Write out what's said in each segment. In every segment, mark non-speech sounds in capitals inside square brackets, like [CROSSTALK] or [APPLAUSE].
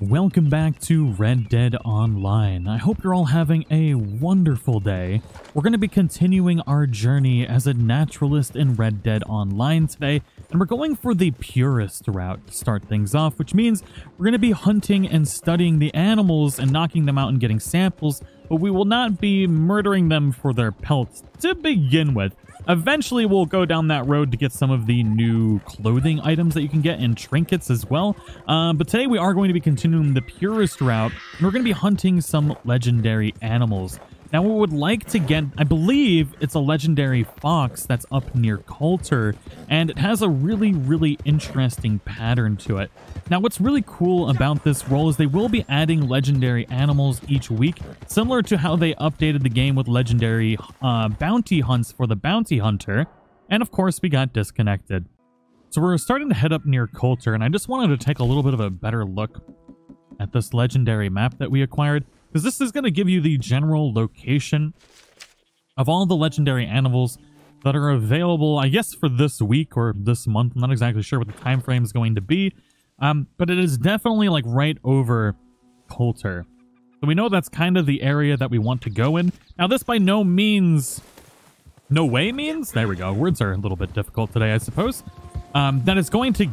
Welcome back to Red Dead Online. I hope you're all having a wonderful day. We're going to be continuing our journey as a naturalist in Red Dead Online today, and we're going for the purest route to start things off, which means we're going to be hunting and studying the animals and knocking them out and getting samples, but we will not be murdering them for their pelts to begin with. Eventually, we'll go down that road to get some of the new clothing items that you can get and trinkets as well. Um, but today we are going to be continuing the purest route, and we're going to be hunting some legendary animals. Now, we would like to get, I believe it's a legendary fox that's up near Colter, and it has a really, really interesting pattern to it. Now, what's really cool about this role is they will be adding legendary animals each week, similar to how they updated the game with legendary uh, bounty hunts for the bounty hunter. And of course, we got disconnected. So we're starting to head up near Colter, and I just wanted to take a little bit of a better look at this legendary map that we acquired because this is going to give you the general location of all the legendary animals that are available, I guess, for this week or this month. I'm not exactly sure what the time frame is going to be, um, but it is definitely like right over Colter. So we know that's kind of the area that we want to go in. Now, this by no means, no way means, there we go. Words are a little bit difficult today, I suppose. Um, that it's going to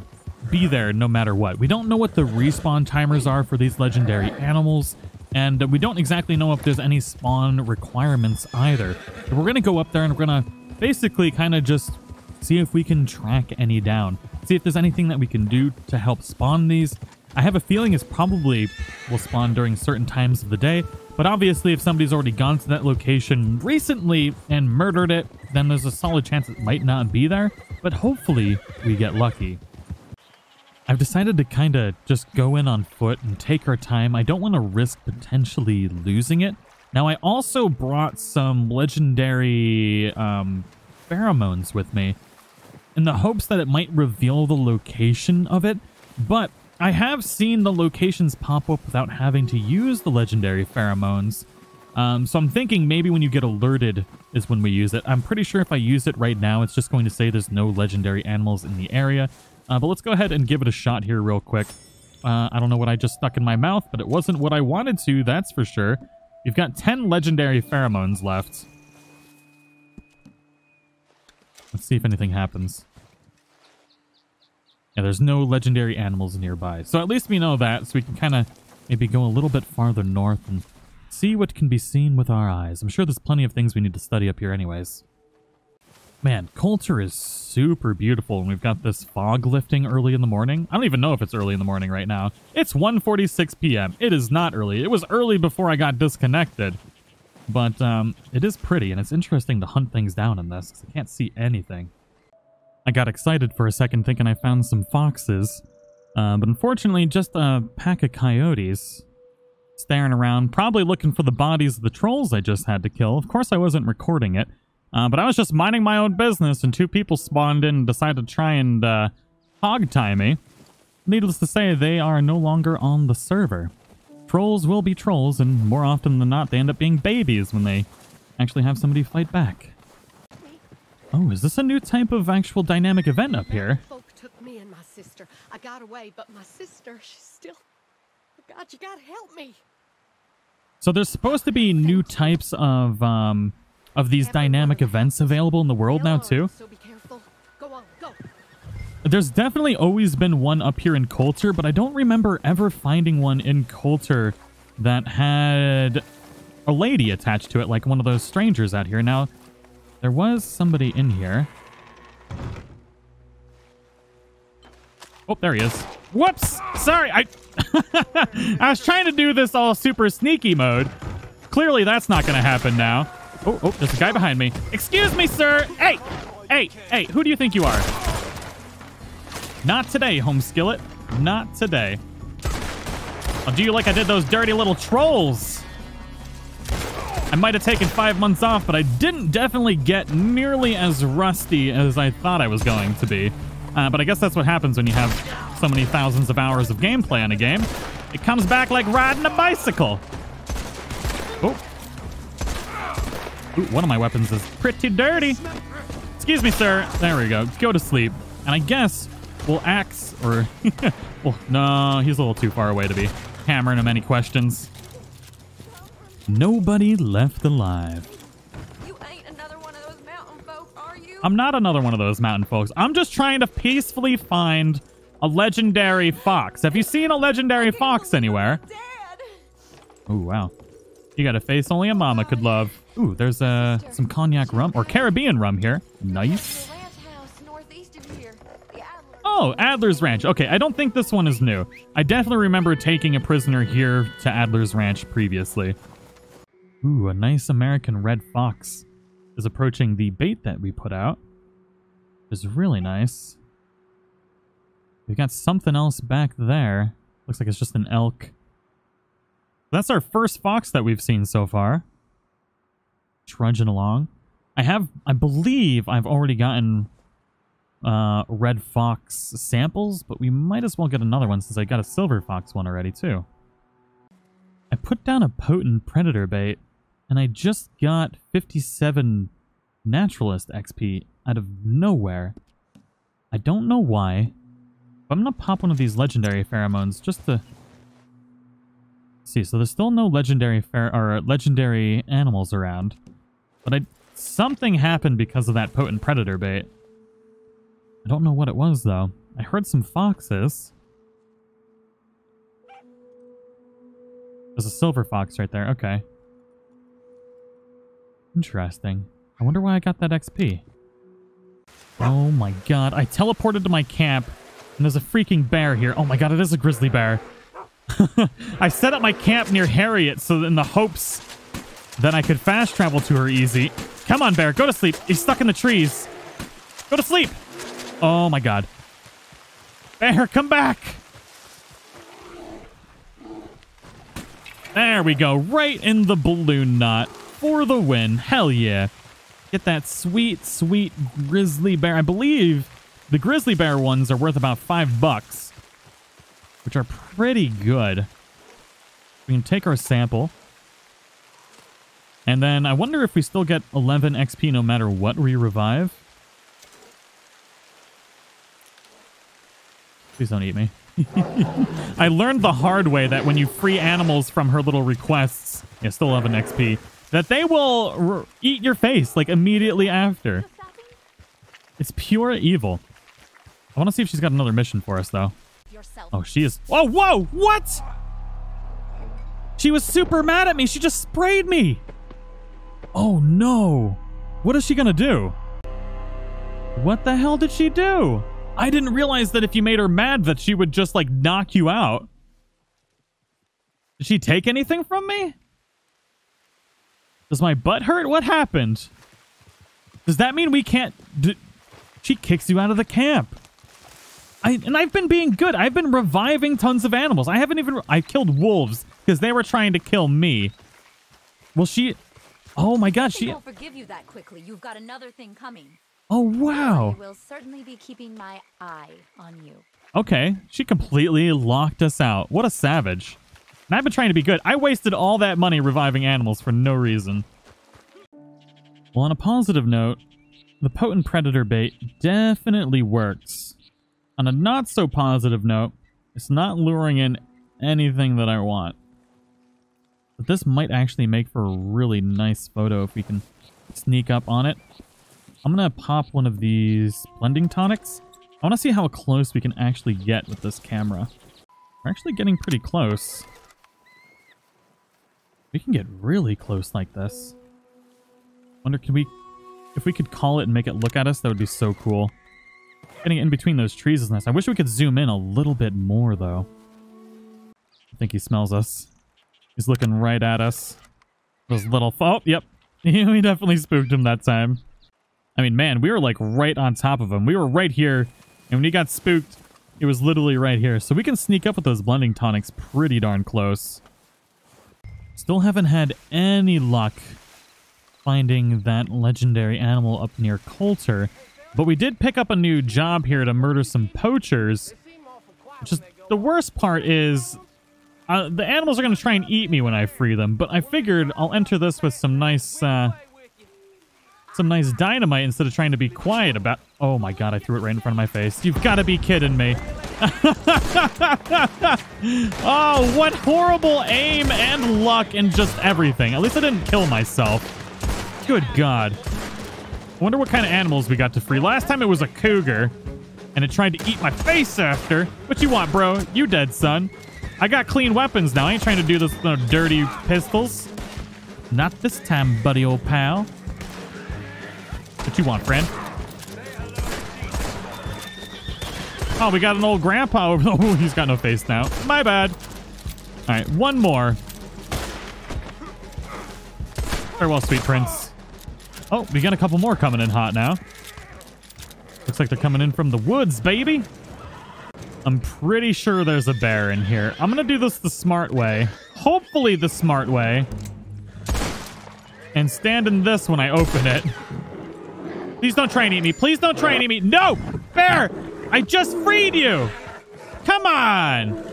be there no matter what. We don't know what the respawn timers are for these legendary animals. And we don't exactly know if there's any spawn requirements either. But we're going to go up there and we're going to basically kind of just see if we can track any down. See if there's anything that we can do to help spawn these. I have a feeling it's probably will spawn during certain times of the day. But obviously, if somebody's already gone to that location recently and murdered it, then there's a solid chance it might not be there. But hopefully, we get lucky. I've decided to kind of just go in on foot and take our time. I don't want to risk potentially losing it. Now, I also brought some legendary um, pheromones with me in the hopes that it might reveal the location of it, but I have seen the locations pop up without having to use the legendary pheromones. Um, so I'm thinking maybe when you get alerted is when we use it. I'm pretty sure if I use it right now, it's just going to say there's no legendary animals in the area. Uh, but let's go ahead and give it a shot here real quick. Uh, I don't know what I just stuck in my mouth, but it wasn't what I wanted to, that's for sure. You've got 10 legendary pheromones left. Let's see if anything happens. Yeah, there's no legendary animals nearby. So at least we know that, so we can kind of maybe go a little bit farther north and see what can be seen with our eyes. I'm sure there's plenty of things we need to study up here anyways. Man, Colter is super beautiful, and we've got this fog lifting early in the morning. I don't even know if it's early in the morning right now. It's 1.46 p.m. It is not early. It was early before I got disconnected. But um, it is pretty, and it's interesting to hunt things down in this, because I can't see anything. I got excited for a second thinking I found some foxes, uh, but unfortunately just a pack of coyotes staring around, probably looking for the bodies of the trolls I just had to kill. Of course I wasn't recording it, uh, but I was just minding my own business, and two people spawned in and decided to try and uh, hog tie me. Needless to say, they are no longer on the server. Trolls will be trolls, and more often than not, they end up being babies when they actually have somebody fight back. Oh, is this a new type of actual dynamic event up here? Folk took me and my sister. I got away, but my sister, she's still. God, you gotta help me. So there's supposed to be new types of um of these dynamic events available in the world now too. So be careful. Go on, go. There's definitely always been one up here in Colter, but I don't remember ever finding one in Colter that had a lady attached to it, like one of those strangers out here. Now, there was somebody in here. Oh, there he is. Whoops! Sorry, I... [LAUGHS] I was trying to do this all super sneaky mode. Clearly, that's not going to happen now. Oh, oh, there's a guy behind me. Excuse me, sir! Hey! Hey, hey, who do you think you are? Not today, home skillet. Not today. I'll do you like I did those dirty little trolls. I might have taken five months off, but I didn't definitely get nearly as rusty as I thought I was going to be. Uh, but I guess that's what happens when you have so many thousands of hours of gameplay on a game. It comes back like riding a bicycle. Oh. Ooh, one of my weapons is pretty dirty. Excuse me, sir. There we go. Go to sleep. And I guess we'll Axe, or... [LAUGHS] well, no, he's a little too far away to be hammering him any questions. Nobody left alive. You ain't another one of those mountain folk. I'm not another one of those mountain folks. I'm just trying to peacefully find a legendary fox. Have you seen a legendary fox anywhere? Oh, wow. You got a face only a mama could love. Ooh, there's uh, some cognac rum, or Caribbean rum here. Nice. Oh, Adler's Ranch. Okay, I don't think this one is new. I definitely remember taking a prisoner here to Adler's Ranch previously. Ooh, a nice American red fox is approaching the bait that we put out. Is really nice. We've got something else back there. Looks like it's just an elk. That's our first fox that we've seen so far. Trudging along. I have, I believe I've already gotten uh, red fox samples, but we might as well get another one since I got a silver fox one already too. I put down a potent predator bait, and I just got 57 naturalist XP out of nowhere. I don't know why, but I'm gonna pop one of these legendary pheromones just to see. So there's still no legendary fer or legendary animals around, but I something happened because of that potent predator bait. I don't know what it was, though. I heard some foxes. There's a silver fox right there. Okay. Interesting. I wonder why I got that XP. Oh my god. I teleported to my camp, and there's a freaking bear here. Oh my god, it is a grizzly bear. [LAUGHS] I set up my camp near Harriet so in the hopes that I could fast travel to her easy. Come on, bear. Go to sleep. He's stuck in the trees. Go to sleep. Oh my god. Bear, come back! There we go. Right in the balloon knot. For the win. Hell yeah. Get that sweet, sweet grizzly bear. I believe the grizzly bear ones are worth about five bucks. Which are pretty good. We can take our sample. And then I wonder if we still get 11 XP no matter what we revive. Please don't eat me. [LAUGHS] I learned the hard way that when you free animals from her little requests, yeah, still 11 XP, that they will eat your face like immediately after. It's pure evil. I want to see if she's got another mission for us though. Oh, she is. Oh, whoa! What? She was super mad at me. She just sprayed me. Oh no. What is she gonna do? What the hell did she do? I didn't realize that if you made her mad that she would just like knock you out. Did she take anything from me? Does my butt hurt? What happened? Does that mean we can't... She kicks you out of the camp. I, and I've been being good. I've been reviving tons of animals. I haven't even... I killed wolves because they were trying to kill me. Well, she... Oh my god, she... Won't forgive you that quickly. You've got another thing coming. Oh, wow. I will certainly be keeping my eye on you. Okay, she completely locked us out. What a savage. And I've been trying to be good. I wasted all that money reviving animals for no reason. Well, on a positive note, the potent predator bait definitely works. On a not so positive note, it's not luring in anything that I want. But this might actually make for a really nice photo if we can sneak up on it. I'm going to pop one of these blending tonics. I want to see how close we can actually get with this camera. We're actually getting pretty close. We can get really close like this. Wonder, can we... If we could call it and make it look at us, that would be so cool. Getting in between those trees is nice. I wish we could zoom in a little bit more, though. I think he smells us. He's looking right at us. Those little... Oh, yep. [LAUGHS] we definitely spooked him that time. I mean, man, we were like right on top of him. We were right here, and when he got spooked, it was literally right here. So we can sneak up with those blending tonics pretty darn close. Still haven't had any luck finding that legendary animal up near Colter. But we did pick up a new job here to murder some poachers. Just the worst part is uh, the animals are going to try and eat me when I free them. But I figured I'll enter this with some nice... Uh, some nice dynamite instead of trying to be quiet about... Oh my god, I threw it right in front of my face. You've got to be kidding me. [LAUGHS] oh, what horrible aim and luck and just everything. At least I didn't kill myself. Good god. I wonder what kind of animals we got to free. Last time it was a cougar, and it tried to eat my face after. What you want, bro? You dead, son. I got clean weapons now. I ain't trying to do this no dirty pistols. Not this time, buddy old pal. What you want, friend? Oh, we got an old grandpa over [LAUGHS] Oh, he's got no face now. My bad. All right, one more. Farewell, sweet prince. Oh, we got a couple more coming in hot now. Looks like they're coming in from the woods, baby. I'm pretty sure there's a bear in here. I'm going to do this the smart way. Hopefully the smart way. And stand in this when I open it. Please don't try and eat me. Please don't try and eat me. No! Bear! I just freed you! Come on!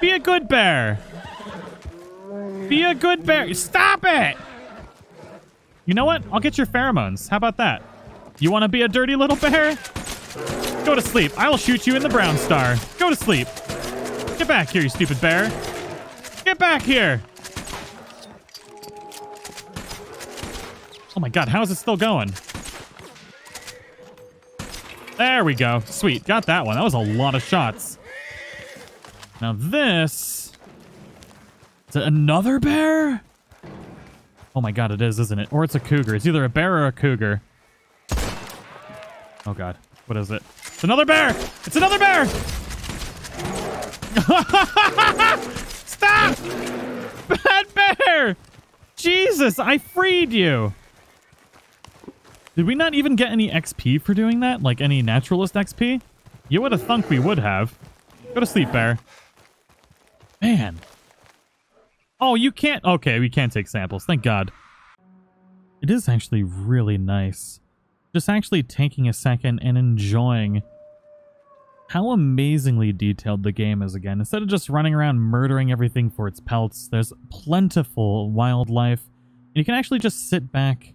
Be a good bear. Be a good bear. Stop it! You know what? I'll get your pheromones. How about that? You want to be a dirty little bear? Go to sleep. I'll shoot you in the brown star. Go to sleep. Get back here, you stupid bear. Get back here. Oh my god, how is it still going? There we go. Sweet. Got that one. That was a lot of shots. Now this... Is it another bear? Oh my god, it is, isn't it? Or it's a cougar. It's either a bear or a cougar. Oh god. What is it? It's another bear! It's another bear! [LAUGHS] Stop! Bad bear! Jesus, I freed you! Did we not even get any XP for doing that? Like any naturalist XP? You would have thunk we would have. Go to sleep, bear. Man. Oh, you can't... Okay, we can't take samples. Thank God. It is actually really nice. Just actually taking a second and enjoying how amazingly detailed the game is again. Instead of just running around murdering everything for its pelts, there's plentiful wildlife. And you can actually just sit back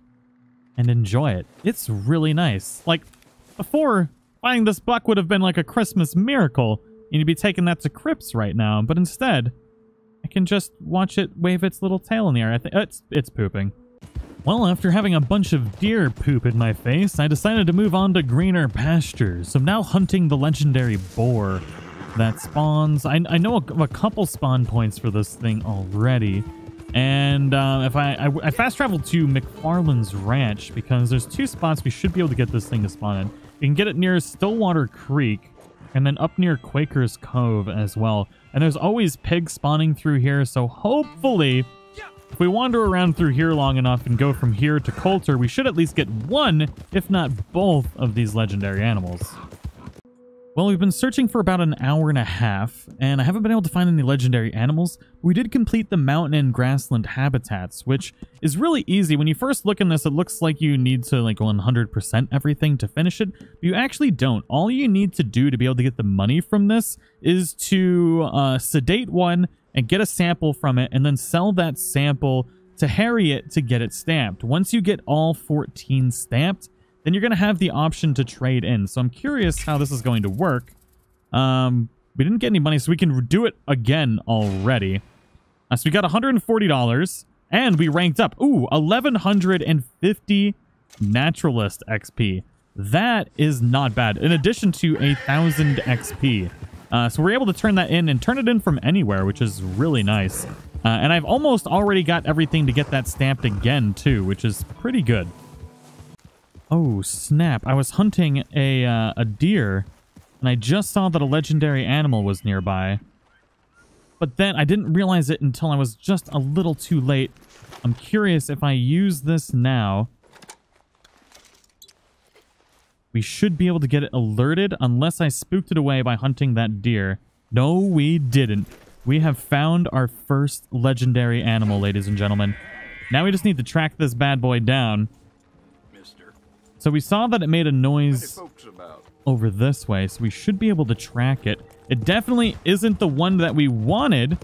and enjoy it. It's really nice. Like, before, finding this buck would have been like a Christmas miracle, and you'd be taking that to Cripps right now, but instead, I can just watch it wave its little tail in the air. I think it's it's pooping. Well, after having a bunch of deer poop in my face, I decided to move on to greener pastures. I'm now hunting the legendary boar that spawns. I, I know a, a couple spawn points for this thing already. And uh, if I, I, I fast traveled to McFarland's Ranch because there's two spots we should be able to get this thing to spawn in. You can get it near Stillwater Creek and then up near Quaker's Cove as well. And there's always pigs spawning through here, so hopefully if we wander around through here long enough and go from here to Colter, we should at least get one, if not both, of these legendary animals. Well, we've been searching for about an hour and a half, and I haven't been able to find any legendary animals. We did complete the mountain and grassland habitats, which is really easy. When you first look in this, it looks like you need to like 100% everything to finish it, but you actually don't. All you need to do to be able to get the money from this is to uh, sedate one and get a sample from it, and then sell that sample to Harriet to get it stamped. Once you get all 14 stamped, then you're going to have the option to trade in. So I'm curious how this is going to work. Um, we didn't get any money, so we can do it again already. Uh, so we got $140, and we ranked up. Ooh, 1,150 Naturalist XP. That is not bad, in addition to a 1,000 XP. Uh, so we're able to turn that in and turn it in from anywhere, which is really nice. Uh, and I've almost already got everything to get that stamped again, too, which is pretty good. Oh, snap. I was hunting a, uh, a deer, and I just saw that a legendary animal was nearby. But then I didn't realize it until I was just a little too late. I'm curious if I use this now. We should be able to get it alerted unless I spooked it away by hunting that deer. No, we didn't. We have found our first legendary animal, ladies and gentlemen. Now we just need to track this bad boy down. Mister. So we saw that it made a noise over this way, so we should be able to track it. It definitely isn't the one that we wanted,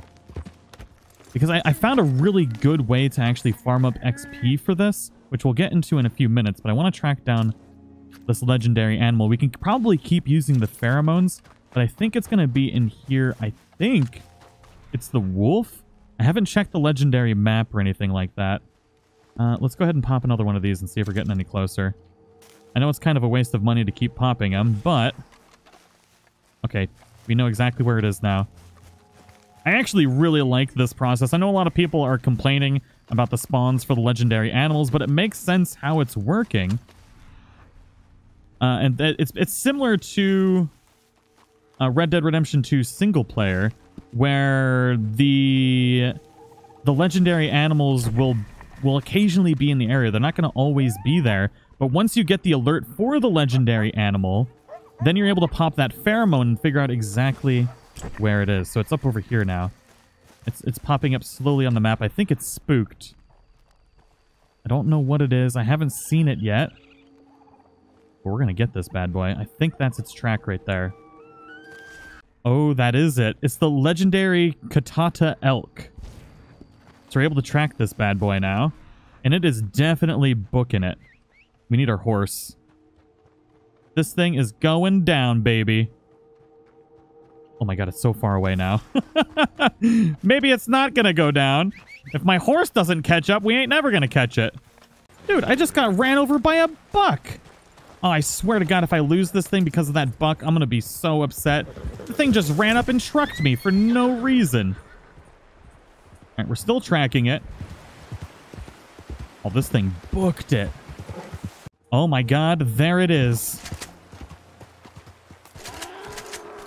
because I, I found a really good way to actually farm up XP for this. which we'll get into in a few minutes, but I want to track down this legendary animal. We can probably keep using the pheromones, but I think it's going to be in here. I think it's the wolf. I haven't checked the legendary map or anything like that. Uh, let's go ahead and pop another one of these and see if we're getting any closer. I know it's kind of a waste of money to keep popping them, but... Okay, we know exactly where it is now. I actually really like this process. I know a lot of people are complaining about the spawns for the legendary animals, but it makes sense how it's working. Uh, and it's it's similar to uh, Red Dead Redemption 2 single player, where the the legendary animals will will occasionally be in the area. They're not going to always be there, but once you get the alert for the legendary animal, then you're able to pop that pheromone and figure out exactly where it is. So it's up over here now. It's it's popping up slowly on the map. I think it's spooked. I don't know what it is. I haven't seen it yet. But we're going to get this bad boy. I think that's its track right there. Oh, that is it. It's the legendary Katata elk. So we're able to track this bad boy now. And it is definitely booking it. We need our horse. This thing is going down, baby. Oh my god, it's so far away now. [LAUGHS] Maybe it's not gonna go down. If my horse doesn't catch up, we ain't never gonna catch it. Dude, I just got ran over by a buck. Oh, I swear to God, if I lose this thing because of that buck, I'm going to be so upset. The thing just ran up and trucked me for no reason. All right, we're still tracking it. Oh, this thing booked it. Oh my God, there it is.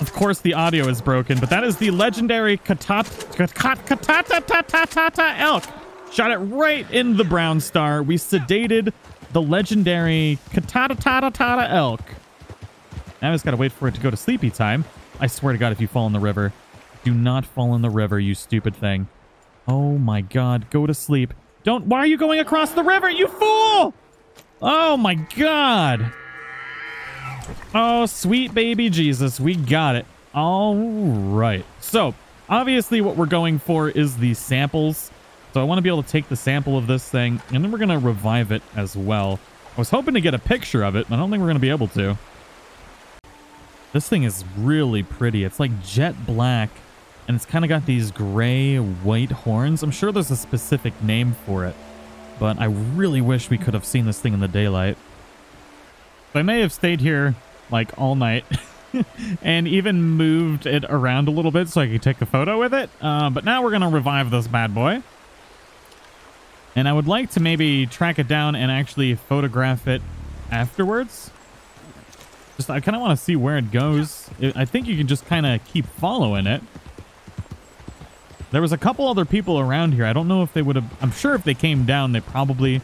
Of course, the audio is broken, but that is the legendary Katata elk. Shot it right in the brown star. We sedated the legendary Katata Tata Tata Elk. Now I just gotta wait for it to go to sleepy time. I swear to God, if you fall in the river, do not fall in the river, you stupid thing. Oh my God, go to sleep. Don't, why are you going across the river, you fool? Oh my God. Oh, sweet baby Jesus, we got it. All right. So, obviously what we're going for is the samples. So I want to be able to take the sample of this thing, and then we're going to revive it as well. I was hoping to get a picture of it, but I don't think we're going to be able to. This thing is really pretty. It's like jet black, and it's kind of got these gray white horns. I'm sure there's a specific name for it, but I really wish we could have seen this thing in the daylight. I may have stayed here like all night [LAUGHS] and even moved it around a little bit so I could take a photo with it. Uh, but now we're going to revive this bad boy. And I would like to maybe track it down and actually photograph it afterwards. Just I kind of want to see where it goes. I think you can just kind of keep following it. There was a couple other people around here. I don't know if they would have... I'm sure if they came down, they probably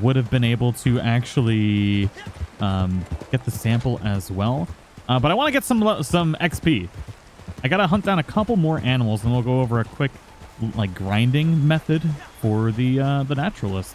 would have been able to actually um, get the sample as well. Uh, but I want to get some some XP. I got to hunt down a couple more animals, and we'll go over a quick like grinding method for the uh, the naturalist.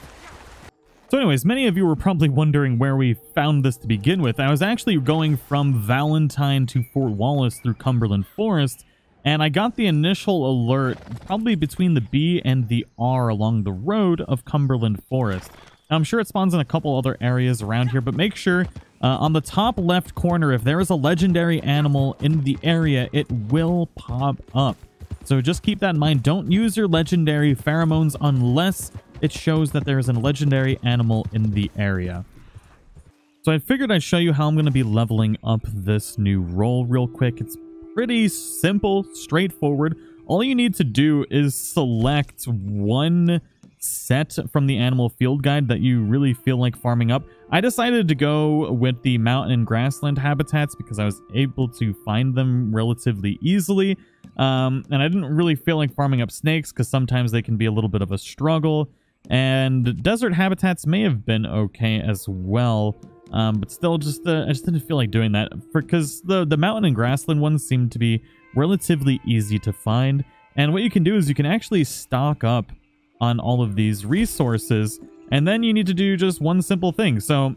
So anyways, many of you were probably wondering where we found this to begin with. I was actually going from Valentine to Fort Wallace through Cumberland Forest, and I got the initial alert probably between the B and the R along the road of Cumberland Forest. Now, I'm sure it spawns in a couple other areas around here, but make sure uh, on the top left corner, if there is a legendary animal in the area, it will pop up. So just keep that in mind. Don't use your legendary pheromones unless it shows that there is a legendary animal in the area. So I figured I'd show you how I'm going to be leveling up this new role real quick. It's pretty simple, straightforward. All you need to do is select one set from the animal field guide that you really feel like farming up. I decided to go with the mountain and grassland habitats because I was able to find them relatively easily. Um, and I didn't really feel like farming up snakes because sometimes they can be a little bit of a struggle. And desert habitats may have been okay as well. Um, but still, just uh, I just didn't feel like doing that because the the mountain and grassland ones seem to be relatively easy to find. And what you can do is you can actually stock up on all of these resources, and then you need to do just one simple thing. So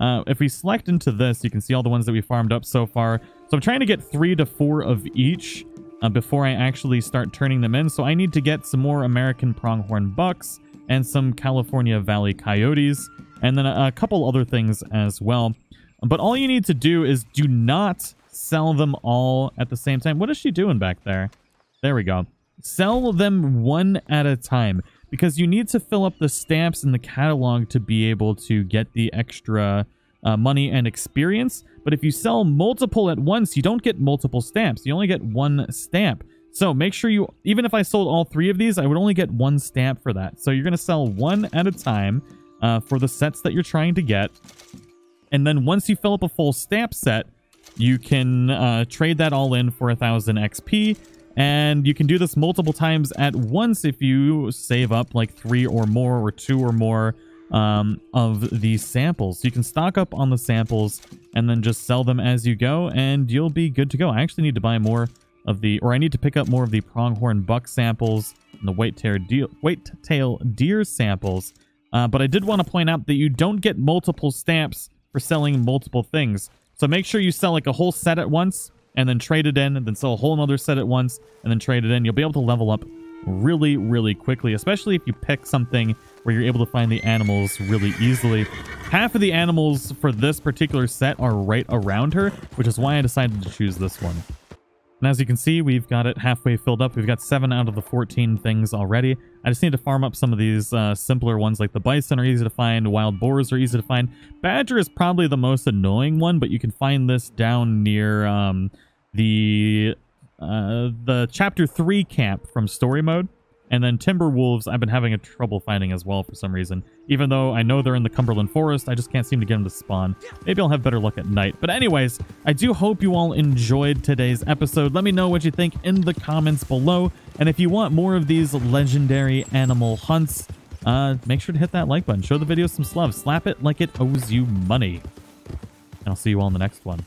uh, if we select into this, you can see all the ones that we farmed up so far. So I'm trying to get three to four of each uh, before I actually start turning them in. So I need to get some more American pronghorn bucks and some California Valley coyotes. and then a, a couple other things as well. But all you need to do is do not sell them all at the same time. What is she doing back there? There we go. Sell them one at a time because you need to fill up the stamps in the catalog to be able to get the extra uh, money and experience. But if you sell multiple at once, you don't get multiple stamps. You only get one stamp. So make sure you, even if I sold all three of these, I would only get one stamp for that. So you're going to sell one at a time uh, for the sets that you're trying to get. And then once you fill up a full stamp set, you can uh, trade that all in for a thousand XP. And you can do this multiple times at once if you save up like three or more or two or more um, of these samples. You can stock up on the samples and then just sell them as you go and you'll be good to go. I actually need to buy more of the, or I need to pick up more of the pronghorn buck samples and the white tail deer, white tail deer samples. Uh, but I did want to point out that you don't get multiple stamps for selling multiple things. So make sure you sell like a whole set at once and then trade it in and then sell a whole other set at once and then trade it in. You'll be able to level up really, really quickly, especially if you pick something where you're able to find the animals really easily. Half of the animals for this particular set are right around her, which is why I decided to choose this one. And as you can see, we've got it halfway filled up. We've got 7 out of the 14 things already. I just need to farm up some of these uh, simpler ones, like the bison are easy to find, wild boars are easy to find. Badger is probably the most annoying one, but you can find this down near um, the uh, the chapter 3 camp from story mode. And then timber wolves, I've been having a trouble finding as well for some reason. Even though I know they're in the Cumberland Forest, I just can't seem to get them to spawn. Maybe I'll have better luck at night. But anyways, I do hope you all enjoyed today's episode. Let me know what you think in the comments below. And if you want more of these legendary animal hunts, uh, make sure to hit that like button. Show the video some love. Slap it like it owes you money. And I'll see you all in the next one.